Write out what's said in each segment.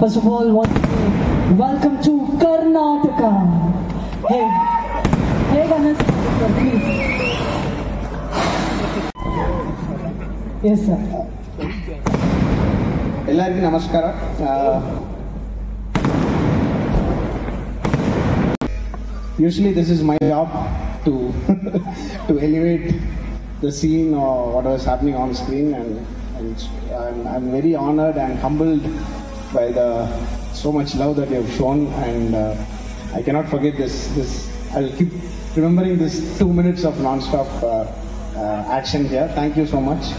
First of all, want to say welcome to Karnataka. Hey, hey, Ganesh, please. Yes, sir. ಎಲ್ಲರಿಗೂ ನಮಸ್ಕಾರ usually this is my job to to elevate the scene what was happening on screen and and I am very honoured and by the so much love that you have shown and uh, I cannot forget this. This I'll keep remembering this two minutes of non-stop uh, uh action here. Thank you so much.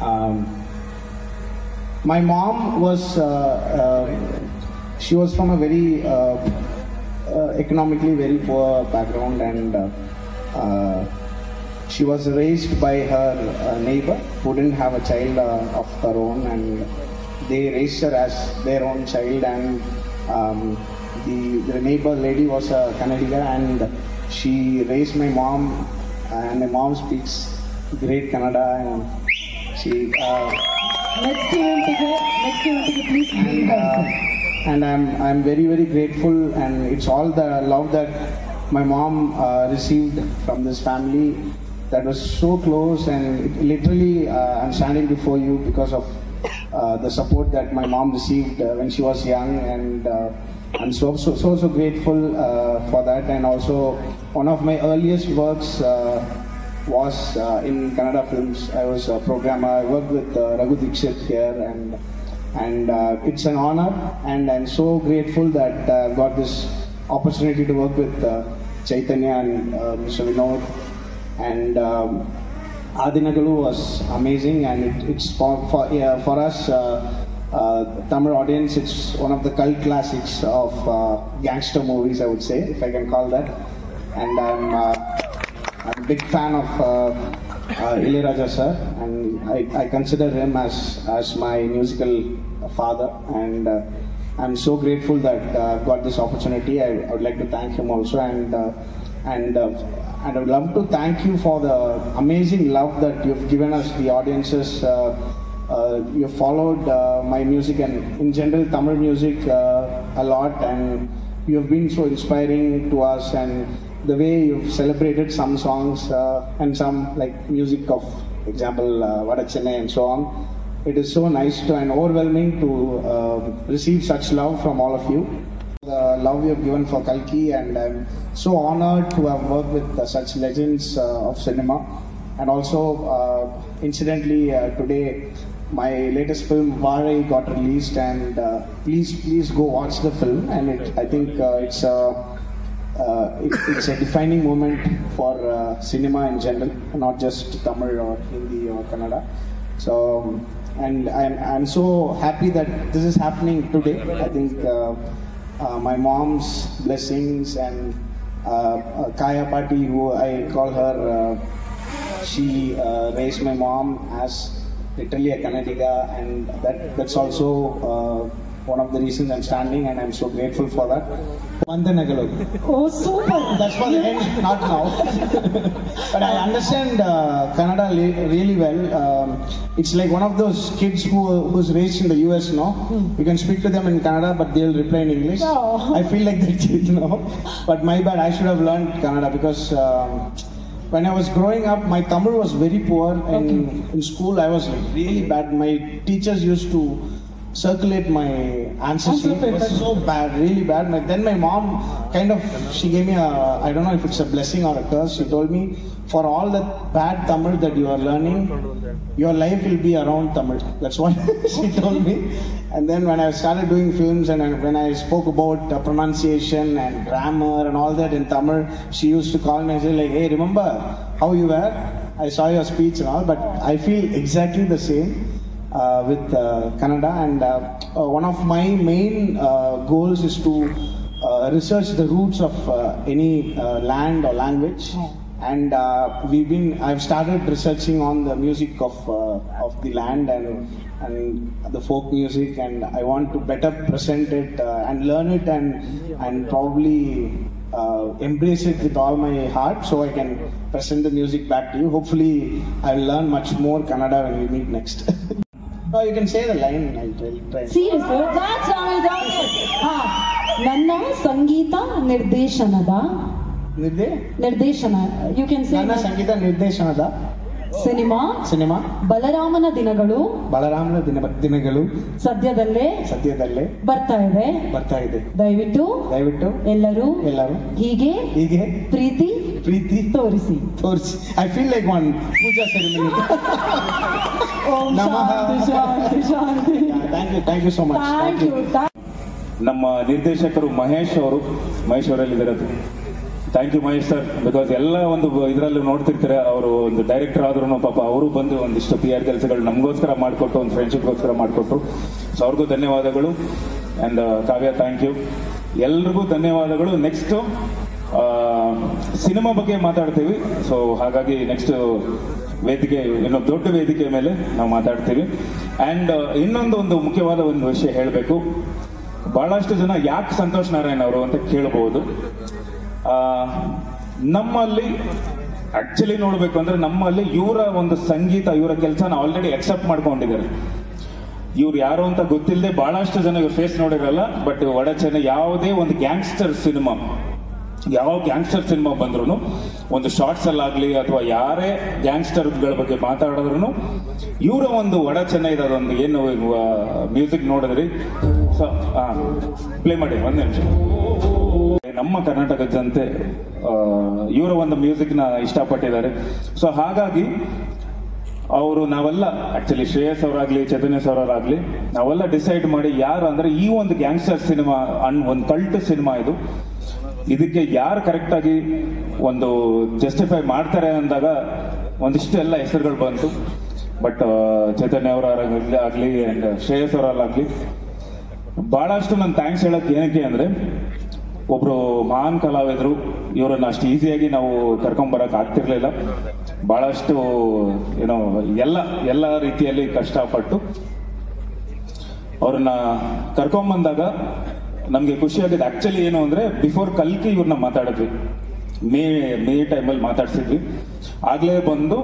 Um, my mom was uh, uh, she was from a very economically very poor background and she was raised by her neighbor who didn't have a child of her own and they raised her as their own child and um, the, the neighbor lady was a Kannadiga and she raised my mom and my mom speaks great Kannada and she uh, Next event, ಗೆ- next event, ಗೆ please and, uh, and I'm I'm very very grateful and it's all the love that my mom uh, received from this family that was so close and literally uh, I'm standing before you because of uh, the support that my mom received uh, when she was young and uh, I'm so so so, so grateful uh, for that and also one of my earliest works uh, was in Kannada films. I was a programmer. I worked with Raghu Dixit here, and and it's an honor. And I'm so grateful that I've got this opportunity to work with Chaitanya and Mr. Vinod. And um, Adinagalu was amazing, and it, it's for for yeah, for us. Uh, uh, Tamil audience, it's one of the cult classics of uh, gangster movies, I would say, if I can call that. And I'm uh, I'm a big fan of uh, uh, Ilayaraja sir, and I, I consider him as as my musical father, and I'm so grateful that I've got this opportunity. I, I would like to thank him also, and and uh, and I would love to thank you for the amazing love that you've given us, the audiences. Uh, uh, you followed uh, my music and in general Tamil music uh, a lot, and you have been so inspiring to us and the way you've celebrated some songs uh, and some like music of example uh, and so on. It is so nice to and overwhelming to receive such love from all of you. The love you have given for Kalki and I'm so honored to have worked with uh, such legends uh, of cinema. And also, uh, incidentally, uh, today my latest film Varai got released, and uh, please, please go watch the film. And it, I think uh, it's a it, it's a defining moment for cinema in general, not just Tamil or Hindi or Kannada. So, and I'm, I'm so happy that this is happening today. I think uh, my mom's blessings and uh, Kaya Pati, who I call her, uh, she uh, raised my mom as literally a Kannadiga, and that, that's also one of the reasons I'm standing, and I'm so grateful for that. Vandanagalu. Oh, super. That's for the end, not now. but I understand uh, Kannada le- really well. Um, it's like one of those kids who who's raised in the US, no? You can speak to them in Canada, but they'll reply in English. Oh. I feel like that kid, no? But my bad, I should have learned Canada because. Um, when I was growing up, my Tamil was very poor, and in school I was like really bad. My teachers used to circulate my answer Answer sheet. It was so bad, really bad. My, then my mom kind of she gave me a I don't know if it's a blessing or a curse. She told me for all the bad Tamil that you are learning, your life will be around Tamil. That's what she told me. And then when I started doing films and I- when I spoke about uh, pronunciation and grammar and all that in Tamil, she used to call me and say like, "Hey, remember how you were? I saw your speech and all." But I feel exactly the same with uh, Kannada, and uh, uh, one of my main uh, goals is to uh, research the roots of uh, any uh, land or language. And uh, we've been, I've started researching on the music of uh, of the land and and the folk music, and I want to better present it uh, and learn it and and probably uh, embrace it with all my heart, so I can present the music back to you. Hopefully, I'll learn much more Kannada when we meet next. No, you can say the line. I'll try. all, serious ಹಾ. ನನ್ನ ಸಂಗೀತ ನಿರ್ದೇಶನದ ನಿರ್ದೇಶನ you can say ನನ್ನ ಸಂಗೀತ ನಿರ್ದೇಶನದ cinema cinema? ಬಲರಾಮನ ದಿನಗಳು ಬಲರಾಮನ ದಿನ ದಿನಗಳು? ಸದ್ಯದಲ್ಲೇ ಸದ್ಯದಲ್ಲೇ ಬರ್ತಾ ಇದೆ. ಬರ್ತಾ ಇದೆ. ದಯವಿಟ್ಟು ದಯವಿಟ್ಟು ಎಲ್ಲರೂ ಎಲ್ಲರೂ ಹೀಗೆ ಹೀಗೆ ಪ್ರೀತಿ ಪ್ರೀತಿ? ತೋರಿಸಿ. ತೋರಿಸಿ. I feel like one puja ceremony ಓಂ ನಮಃ. ಶಾಂತಿ ಶಾಂತಿ ಶಾಂತಿ. Thank you thank you so much thank you ನಮ್ಮ ನಿರ್ದೇಶಕರು ಮಹೇಶ್ ಅವರು Mahesh ಅವರಲ್ಲಿದ್ದಾರೆ thank you Mahesh sir because ಎಲ್ಲ ಒಂದು ಇದರಲ್ಲಿ ನೋಡ್ತಿರ್ತಾರೆ ಅವರು ಒಂದು ಡೈರೆಕ್ಟರ್ ಆದ್ರೂ ಪಾಪ ಅವರು ಬಂದು ಒಂದಿಷ್ಟು ಪಿ ಆರ್ ಕೆಲಸಗಳು ನಮಗೋಸ್ಕರ ಮಾಡಿಕೊಟ್ಟು ಒಂದು ಫ್ರೆಂಡ್ಶಿಪ್ಗೋಸ್ಕರ ಮಾಡಿಕೊಟ್ರು. ಸೊ ಅವ್ರಿಗೂ ಧನ್ಯವಾದಗಳು. ಆ್ಯಂಡ್ ಕಾವ್ಯ ಥ್ಯಾಂಕ್ ಯು ಎಲ್ರಿಗೂ ಧನ್ಯವಾದಗಳು. ನೆಕ್ಸ್ಟ್ ಸಿನಿಮಾ ಬಗ್ಗೆ ಮಾತಾಡ್ತೀವಿ. ಸೊ ಹಾಗಾಗಿ ನೆಕ್ಸ್ಟ್ ವೇದಿಕೆ, ಇನ್ನೊಂದು ದೊಡ್ಡ ವೇದಿಕೆ ಮೇಲೆ ನಾವು ಮಾತಾಡ್ತೀವಿ. ಆ್ಯಂಡ್ ಇನ್ನೊಂದು ಒಂದು ಮುಖ್ಯವಾದ ಒಂದು ವಿಷಯ ಹೇಳಬೇಕು. ಬಹಳಷ್ಟು ಜನ ಯಾಕೆ ಸಂತೋಷ್ ನಾರಾಯಣ್ ಅವರು ಅಂತ ಕೇಳಬಹುದು ನಮ್ಮಲ್ಲಿ ಆಕ್ಚುಲಿ ನೋಡಬೇಕು ಅಂದ್ರೆ ನಮ್ಮಲ್ಲಿ ಇವರ ಒಂದು ಸಂಗೀತ, ಇವರ ಕೆಲಸನ ಆಲ್ರೆಡಿ ಅಕ್ಸೆಪ್ಟ್ ಮಾಡ್ಕೊಂಡಿದ್ದಾರೆ. ಇವ್ರು ಯಾರು ಅಂತ ಗೊತ್ತಿಲ್ಲದೆ ಬಹಳಷ್ಟು ಜನ ಇವ್ರ ಫೇಸ್ ನೋಡಿರಲ್ಲ ಬಟ್ ಒಡಚೆನ ಯಾವುದೇ ಒಂದು ಗ್ಯಾಂಗ್ಸ್ಟರ್ ಸಿನಿಮಾ. ಯಾವ ಗ್ಯಾಂಗ್ಸ್ಟರ್ ಸಿನಿಮಾ ಬಂದ್ರು ಒಂದು ಶಾರ್ಟ್ಸ್ ಅಲ್ಲಾಗ್ಲಿ ಅಥವಾ ಯಾರೇ ಗ್ಯಾಂಗ್ಸ್ಟರ್ಗಳ ಬಗ್ಗೆ ಮಾತಾಡಿದ್ರು ಇವರ ಒಂದು ಒಡ ಚೆನ್ನೈದ ಅದೊಂದು ಏನು ಮ್ಯೂಸಿಕ್ ನೋಡಿದ್ರಿ? ಪ್ಲೇ ಮಾಡಿ, ಒಂದ್ ನಿಮಿಷ. ನಮ್ಮ ಕರ್ನಾಟಕ ಜನತೆ ಇವರ ಒಂದು ಮ್ಯೂಸಿಕ್ನ ಇಷ್ಟಪಟ್ಟಿದ್ದಾರೆ. ಸೊ ಹಾಗಾಗಿ, ಅವರು ನಾವೆಲ್ಲ ಆಕ್ಚುಲಿ ಶ್ರೇಯಸ್ ಅವರಾಗ್ಲಿ, ಚೈತನ್ಯ ಸರ್ ಅವರಾಗ್ಲಿ, ನಾವೆಲ್ಲ ಡಿಸೈಡ್ ಮಾಡಿ ಯಾರು ಅಂದ್ರೆ ಈ ಒಂದು ಗ್ಯಾಂಗ್ಸ್ಟರ್ ಸಿನಿಮಾ, ಅನ್, ಒಂದು ಕಲ್ಟ್ ಸಿನಿಮಾ ಇದು. ಇದಕ್ಕೆ ಯಾರು ಕರೆಕ್ಟ್ ಆಗಿ ಒಂದು ಜಸ್ಟಿಫೈ ಮಾಡ್ತಾರೆ ಅಂದಾಗ ಒಂದಿಷ್ಟು ಎಲ್ಲ ಹೆಸರುಗಳು ಬಂತು. ಬಟ್ ಚೈತನ್ಯ ಆಗಲಿ ಅಂಡ್ ಶ್ರೇಯಸ್ ಅವರಲ್ಲಾಗ್ಲಿ, ಬಹಳಷ್ಟು ನಾನು ಥ್ಯಾಂಕ್ಸ್ ಹೇಳೋಕ್ಕೆ ಏನಕ್ಕೆ ಅಂದ್ರೆ, ಒಬ್ರು ಮಹಾನ್ ಕಲಾವಿದರು, ಇವರನ್ನ ಅಷ್ಟು ಈಸಿಯಾಗಿ ನಾವು ಕರ್ಕೊಂಡ್ ಬರಕ್ ಆಗ್ತಿರ್ಲಿಲ್ಲ. ಬಹಳಷ್ಟು ಏನೋ ಎಲ್ಲ ಎಲ್ಲ ರೀತಿಯಲ್ಲಿ ಕಷ್ಟಪಟ್ಟು ಅವ್ರನ್ನ ಕರ್ಕೊಂಡ್ ಬಂದಾಗ ನಮ್ಗೆ ಖುಷಿ ಆಗಿದೆ. ಆಕ್ಚುಲಿ ಏನು ಅಂದ್ರೆ ಬಿಫೋರ್ ಕಲ್ಕಿ ಇವ್ರನ್ನ ಮಾತಾಡಿದ್ವಿ. ಮೇ ಮೇ ಟೈಮಲ್ಲಿ ಮಾತಾಡ್ಸಿದ್ವಿ. ಆಗ್ಲೇ ಬಂದು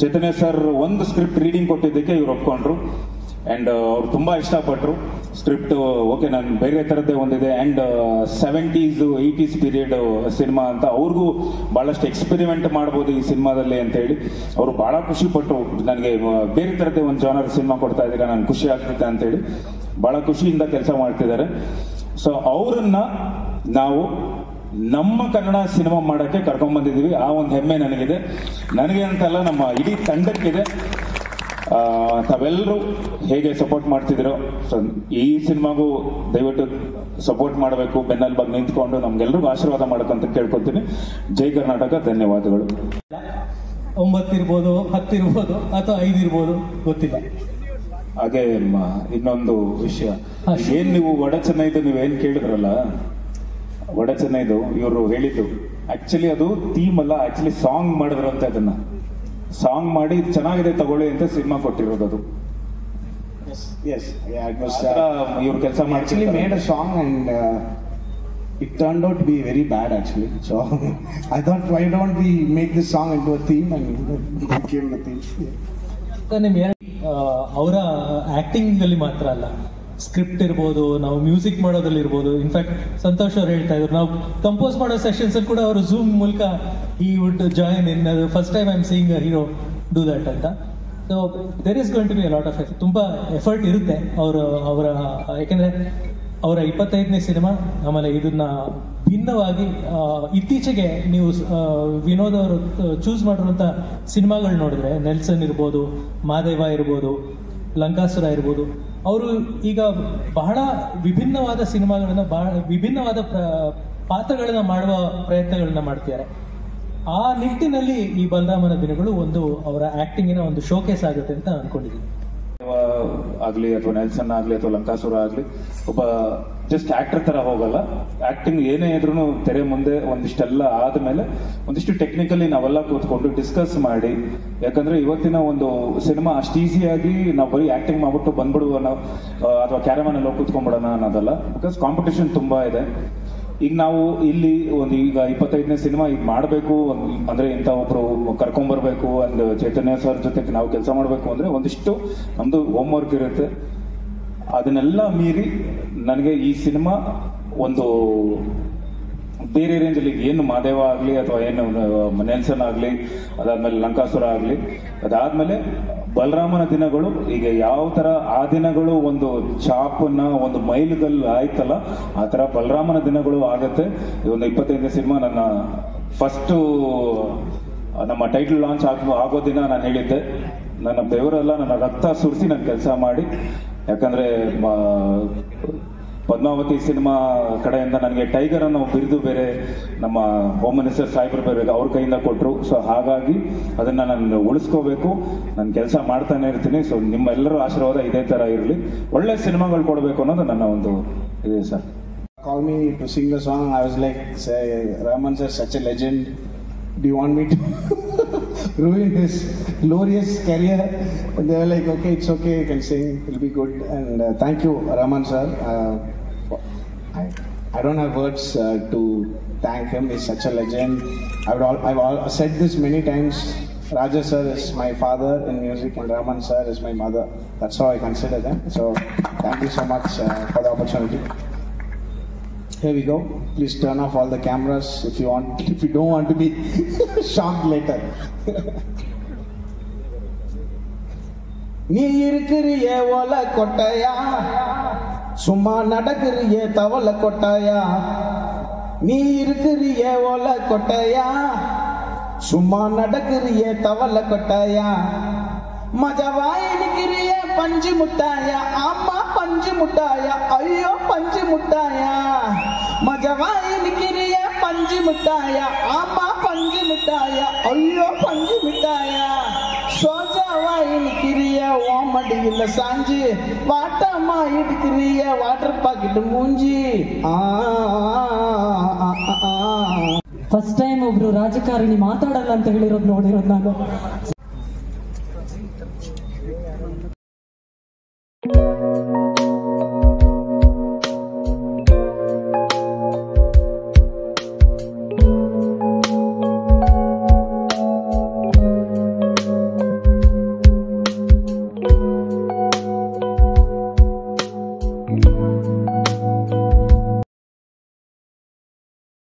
ಚೈತನ್ಯ ಸರ್ ಒಂದು ಸ್ಕ್ರಿಪ್ಟ್ ರೀಡಿಂಗ್ ಕೊಟ್ಟಿದ್ದಕ್ಕೆ ಇವ್ರು ಒಪ್ಕೊಂಡ್ರು. ಅಂಡ್ ಅವ್ರು ತುಂಬಾ ಇಷ್ಟಪಟ್ರು. ಸ್ಕ್ರಿಪ್ಟ್ ಓಕೆ ನಾನು ಬೇರೆ ಥರದ್ದೇ ಒಂದಿದೆ. And seventies eighties period cinema ಅಂತ ಅವ್ರಿಗೂ ಬಹಳಷ್ಟು ಎಕ್ಸ್ಪೆರಿಮೆಂಟ್ ಮಾಡ್ಬೋದು ಈ ಸಿನಿಮಾದಲ್ಲಿ ಅಂತ ಹೇಳಿ. ಅವರು ಬಹಳ ಖುಷಿ ಪಟ್ಟರು ನನಗೆ ಬೇರೆ ಥರದ್ದೇ ಒಂದು ಜಾನರ್ ಸಿನಿಮಾ ಕೊಡ್ತಾ ಇದ್ದೀರಾ ನಾನು ಖುಷಿ ಆಗ್ತದೆ ಅಂತ ಹೇಳಿ. ಬಹಳ ಖುಷಿಯಿಂದ ಕೆಲಸ ಮಾಡ್ತಿದ್ದಾರೆ. ಸೊ ಅವರನ್ನ ನಾವು ನಮ್ಮ ಕನ್ನಡ ಸಿನಿಮಾ ಮಾಡಕ್ಕೆ ಕರ್ಕೊಂಡ್ ಬಂದಿದೀವಿ ಆ ಒಂದು ಹೆಮ್ಮೆ ನನಗಿದೆ. ನನಗೆ ಅಂತಲ್ಲ ನಮ್ಮ ಇಡೀ ತಂಡಕ್ಕಿದೆ. ತಾವೆಲ್ಲರೂ ಹೇಗೆ ಸಪೋರ್ಟ್ ಮಾಡ್ತಿದ್ದೀರೋ, ಸೊ, ಈ ಸಿನಿಮಾಗೂ ದಯವಿಟ್ಟು ಸಪೋರ್ಟ್ ಮಾಡಬೇಕು. ಬೆನ್ನೆಲುಬಾಗಿ ನಿಂತ್ಕೊಂಡು ನಮ್ಗೆಲ್ರಿಗೂ ಆಶೀರ್ವಾದ ಮಾಡಕ್ಕಂತ ಕೇಳ್ಕೊತೀನಿ ಜೈ ಕರ್ನಾಟಕ, ಧನ್ಯವಾದಗಳು. ಒಂಬತ್ತಿರ್ಬೋದು, ಹತ್ತಿರ್ಬೋದು ಅಥವಾ ಐದಿರ್ಬೋದು, ಗೊತ್ತಿಲ್ಲ. ಅದೇ ಆಗೇಮ್ಮ ಇನ್ನೊಂದು ವಿಷಯ. ಏನು ನೀವು ವಡಚನ ಇದೆ ನೀವು ಏನು ಕೇಳಿದ್ರಲ್ಲ? ವಡಚನ ಇದೋ ಇವರು ಹೇಳಿದ್ದು. एक्चुअली ಅದು ಥೀಮ್ ಅಲ್ಲ एक्चुअली ಸಾಂಗ್ ಮಾಡಿರೋ ಅಂತ ಅದನ್ನ. ಸಾಂಗ್ ಮಾಡಿ ಚೆನ್ನಾಗಿದೆ ತಗೊಳ್ಳಿ ಅಂತ ಸಿನಿಮಾ ಕೊಟ್ಟಿರೋದು ಅದು. यस यस ಯೆಟ್ ಮಸ್ತಾ ಇವರು ಕೆಲಸ actually made song song and it turn out be very bad actually so I don't try don't be make the song into a ธี um and ಅಕ್ಕೇನ ಪೆನ್ಸಿ ಅಣ್ಣನೇ ಅವರ ಆ್ಯಕ್ಟಿಂಗಲ್ಲಿ ಮಾತ್ರ ಅಲ್ಲ. ಸ್ಕ್ರಿಪ್ಟ್ ಇರ್ಬೋದು, ನಾವು ಮ್ಯೂಸಿಕ್ ಮಾಡೋದ್ರಲ್ಲಿ ಇರ್ಬೋದು. ಇನ್ಫ್ಯಾಕ್ಟ್ ಸಂತೋಷ್ ಅವ್ರು ಹೇಳ್ತಾ ಇದ್ರು, ನಾವು ಕಂಪೋಸ್ ಮಾಡೋ ಸೆಷನ್ಸ್ ಕೂಡ ಅವರು ಝೂಮ್ ಮೂಲಕ ಈ would join in first time I am seeing hero do that ಅಂತ. So there is going to be lot of effort ತುಂಬಾ ಎಫರ್ಟ್ ಇರುತ್ತೆ. ಅವರು, ಅವರ, ಯಾಕೆಂದ್ರೆ ಅವರ ಇಪ್ಪತ್ತೈದನೇ ಸಿನಿಮಾ, ಆಮೇಲೆ ಇದನ್ನ ಭಿನ್ನವಾಗಿ ಇತ್ತೀಚೆಗೆ ನೀವು ವಿನೋದ್ ಅವರು ಚೂಸ್ ಮಾಡಿರುವಂತ ಸಿನಿಮಾಗಳು ನೋಡಿದ್ರೆ, ನೆಲ್ಸನ್ ಇರ್ಬೋದು, ಮಾದೇವ ಇರ್ಬೋದು, ಲಂಕಾಸುರ ಇರ್ಬೋದು, ಅವರು ಈಗ ಬಹಳ ವಿಭಿನ್ನವಾದ ಸಿನಿಮಾಗಳನ್ನ, ಬಹಳ ವಿಭಿನ್ನವಾದ ಪಾತ್ರಗಳನ್ನ ಮಾಡುವ ಪ್ರಯತ್ನಗಳನ್ನ ಮಾಡ್ತಿದ್ದಾರೆ. ಆ ನಿಟ್ಟಿನಲ್ಲಿ ಈ ಬಲರಾಮನ ದಿನಗಳು ಒಂದು ಅವರ ಆಕ್ಟಿಂಗಿನ ಒಂದು ಶೋಕೇಸ್ ಆಗುತ್ತೆ ಅಂತ ಅನ್ಕೊಂಡಿದ್ದೀನಿ. ಆಗ್ಲಿ ಅಥವಾ ನೆಲ್ಸನ್ ಆಗ್ಲಿ ಅಥವಾ ಲಂಕಾಸುರ ಆಗ್ಲಿ, ಒಬ್ಬ ಜಸ್ಟ್ ಆಕ್ಟರ್ ತರ ಹೋಗಲ್ಲ. ಆಕ್ಟಿಂಗ್ ಏನೇ ಇದ್ರು ತೆರೆ ಮುಂದೆ ಒಂದಿಷ್ಟೆಲ್ಲ ಆದ್ಮೇಲೆ ಒಂದಿಷ್ಟು ಟೆಕ್ನಿಕಲಿ ನಾವೆಲ್ಲ ಕೂತ್ಕೊಂಡು ಡಿಸ್ಕಸ್ ಮಾಡಿ, ಯಾಕಂದ್ರೆ ಇವತ್ತಿನ ಒಂದು ಸಿನಿಮಾ ಅಷ್ಟು ಈಸಿಯಾಗಿ ನಾವು ಬರೀ ಆಕ್ಟಿಂಗ್ ಮಾಡ್ಬಿಟ್ಟು ಬಂದ್ಬಿಡುವ ಅಥವಾ ಕ್ಯಾರಮನ್ ಹೋಗಿ ಕೂತ್ಕೊಂಡ್ಬಿಡೋಣ ಅನ್ನೋದಲ್ಲ. ಬಿಕಾಸ್ ಕಾಂಪಿಟೇಷನ್ ತುಂಬಾ ಇದೆ. ಈಗ ನಾವು ಇಲ್ಲಿ ಒಂದು ಈಗ ಇಪ್ಪತ್ತೈದನೇ ಸಿನಿಮಾ ಈಗ ಮಾಡಬೇಕು, ಅಂದ್ರೆ ಇಂಥ ಒಬ್ರು ಕರ್ಕೊಂಬರ್ಬೇಕು ಅಂದ್ ಚೈತನ್ಯ ಸರ್ ಜೊತೆ ನಾವು ಕೆಲಸ ಮಾಡಬೇಕು ಅಂದ್ರೆ ಒಂದಿಷ್ಟು ನಮ್ದು ಹೋಮ್ ವರ್ಕ್ ಇರುತ್ತೆ. ಅದನ್ನೆಲ್ಲ ಮೀರಿ ನನಗೆ ಈ ಸಿನಿಮಾ ಒಂದು ಬೇರೆ ರೇಂಜಲ್ಲಿ ಏನು ಮಾದೇವ ಆಗಲಿ ಅಥವಾ ಏನು ನೆಲ್ಸನ್ ಆಗಲಿ, ಅದಾದ್ಮೇಲೆ ಲಂಕಾಸುರ ಆಗಲಿ, ಅದಾದ್ಮೇಲೆ ಬಲರಾಮನ ದಿನಗಳು, ಈಗ ಯಾವ ತರ ಆ ದಿನಗಳು ಒಂದು ಚಾಪನ್ನ, ಒಂದು ಮೈಲುಗಲ್ಲು ಆಯ್ತಲ್ಲ, ಆ ತರ ಬಲರಾಮನ ದಿನಗಳು ಆಗತ್ತೆ. ಈ ಒಂದು ಇಪ್ಪತ್ತೈದನೇ ಸಿನಿಮಾ ನನ್ನ ಫಸ್ಟು ನಮ್ಮ ಟೈಟಲ್ ಲಾಂಚ್ ಆಗೋ ಆಗೋ ದಿನ ನಾನು ಹೇಳಿದ್ದೆ. ನನ್ನ ಬೆವರೆಲ್ಲ ನನ್ನ ರಕ್ತ ಸುರಿಸಿ ನಾನು ಕೆಲಸ ಮಾಡಿ. ಯಾಕಂದ್ರೆ ಪದ್ಮಾವತಿ ಸಿನಿಮಾ ಕಡೆಯಿಂದ ನನಗೆ ಟೈಗರ್ ಅನ್ನು ಬಿರುದು ಬೇರೆ ನಮ್ಮ ಹೋಮ್ ಮಿನಿಸ್ಟರ್ ಸಾಹೇಬ್ರು ಬೇರೆ ಅವ್ರ ಕೈಯಿಂದ ಕೊಟ್ಟರು ಸೊ ಹಾಗಾಗಿ ಅದನ್ನ ನಾನು ಉಳಿಸ್ಕೋಬೇಕು. ನಾನು ಕೆಲಸ ಮಾಡ್ತಾನೆ ಇರ್ತೀನಿ. ಸೊ ನಿಮ್ಮೆಲ್ಲರ ಆಶೀರ್ವಾದ ಇದೇ ತರ ಇರಲಿ. ಒಳ್ಳೆ ಸಿನಿಮಾಗಳು ಕೊಡಬೇಕು ಅನ್ನೋದು ನನ್ನ ಒಂದು ಇದೆ sir. Call me to sing song I was like Raman sir such a legend the want me to to his glorious career? And they were like, okay, it's okay, you can sing, it'll be good. And uh, thank you, Raman sir. Uh, I, I don't have words uh, to thank him. He's such a legend. I would all, I've all said this many times. Raja sir is my father in music, and Raman sir is my mother. That's how I consider them. So, thank you so much uh, for the opportunity. Here we go. Please turn off all the cameras if you want. If you don't want to be shocked later. நீ இருக்கிறிய ஓல கொட்டையா சும்மா நடக்கிறிய தவள கொட்டையா நீ இருக்கிறிய ஓல கொட்டையா சும்மா நடக்கிறிய தவள கொட்டையா மஜவாய் நிக்கிறிய பஞ்சு முட்டாயா ஆமா பஞ்சு முட்டாயா ஐயோ பஞ்சு முட்டாயா മജവായിൽ ಕಿರಿಯ ಪಂಜಿ മിഠായ ആപ്പ ಪಂಜಿ മിഠായ ಅಯ್ಯೋ ಪಂಜಿ മിഠായ ಸೋಜಾವಾಯಿನ ಕಿರಿಯ ಓಮಡಿ ಇಲ್ಲ ಸಾಂಜಿ ವಾಟ ಮಾಯಿಟ್ ಕಿರಿಯ ವಾಟರ್ ಮೂಂಜಿ ಮುಂಜಿ ಫಸ್ಟ್ ಟೈಮ್ ಒಬ್ರು ರಾಜಕಾರಣಿ ಮಾತಾಡಲ್ಲ ಅಂತ ಹೇಳಿರೋದು ನೋಡಿರೋದು ನಾನು.